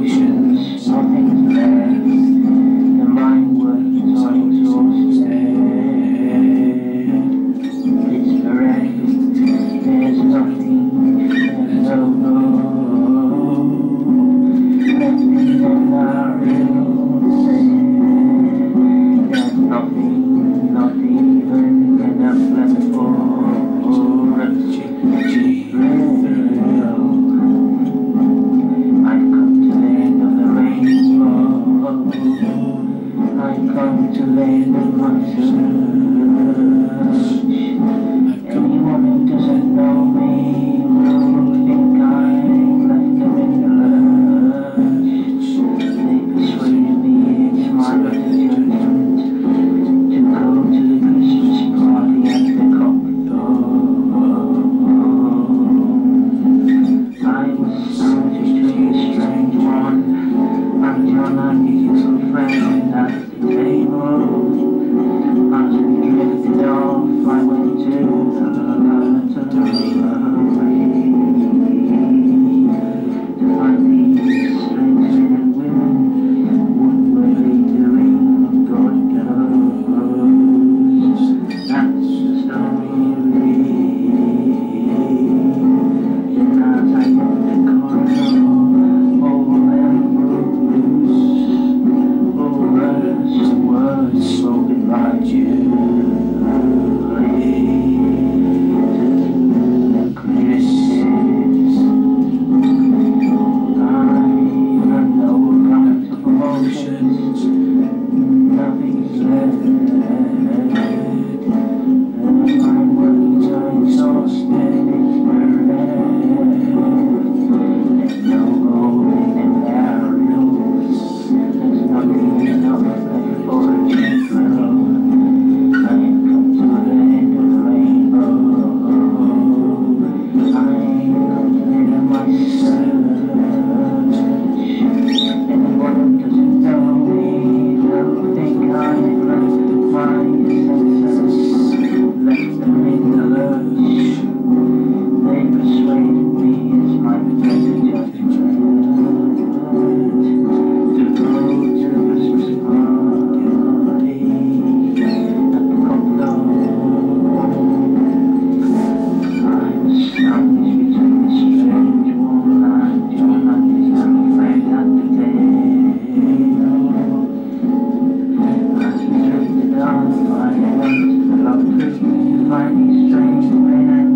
emotions. Thank you. There's no light strange when I